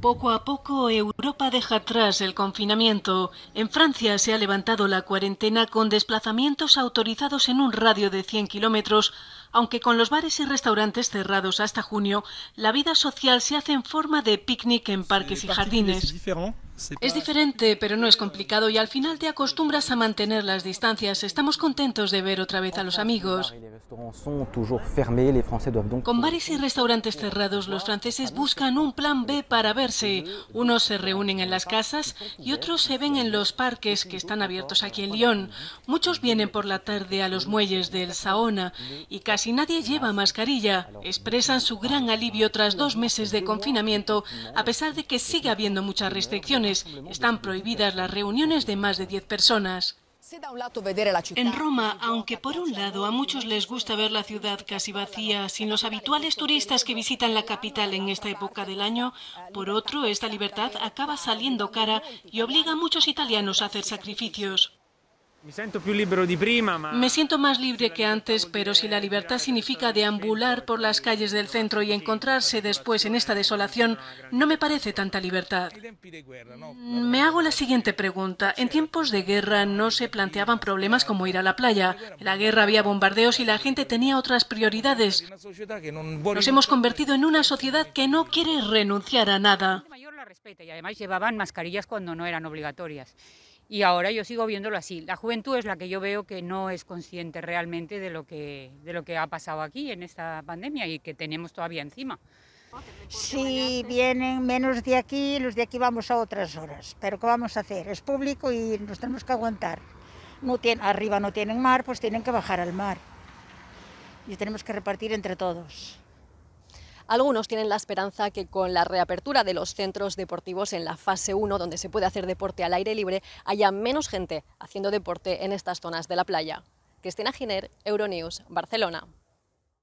Poco a poco Europa deja atrás el confinamiento. En Francia se ha levantado la cuarentena con desplazamientos autorizados en un radio de 100 kilómetros, aunque con los bares y restaurantes cerrados hasta junio, la vida social se hace en forma de picnic en parques y jardines. Es diferente, pero no es complicado y al final te acostumbras a mantener las distancias. Estamos contentos de ver otra vez a los amigos. Con bares y restaurantes cerrados, los franceses buscan un plan B para verse. Unos se reúnen en las casas y otros se ven en los parques que están abiertos aquí en Lyon. Muchos vienen por la tarde a los muelles del Saona y casi nadie lleva mascarilla. Expresan su gran alivio tras dos meses de confinamiento, a pesar de que sigue habiendo muchas restricciones están prohibidas las reuniones de más de 10 personas. En Roma, aunque por un lado a muchos les gusta ver la ciudad casi vacía, sin los habituales turistas que visitan la capital en esta época del año, por otro, esta libertad acaba saliendo cara y obliga a muchos italianos a hacer sacrificios. Me siento más libre que antes, pero si la libertad significa deambular por las calles del centro y encontrarse después en esta desolación, no me parece tanta libertad. Me hago la siguiente pregunta. En tiempos de guerra no se planteaban problemas como ir a la playa. En la guerra había bombardeos y la gente tenía otras prioridades. Nos hemos convertido en una sociedad que no quiere renunciar a nada. Y además llevaban mascarillas cuando no eran obligatorias y ahora yo sigo viéndolo así. La juventud es la que yo veo que no es consciente realmente de lo que, de lo que ha pasado aquí en esta pandemia y que tenemos todavía encima. Si vienen menos de aquí, los de aquí vamos a otras horas. Pero ¿qué vamos a hacer? Es público y nos tenemos que aguantar. No tiene, arriba no tienen mar, pues tienen que bajar al mar. Y tenemos que repartir entre todos. Algunos tienen la esperanza que con la reapertura de los centros deportivos en la fase 1, donde se puede hacer deporte al aire libre, haya menos gente haciendo deporte en estas zonas de la playa. Cristina Giner, Euronews, Barcelona.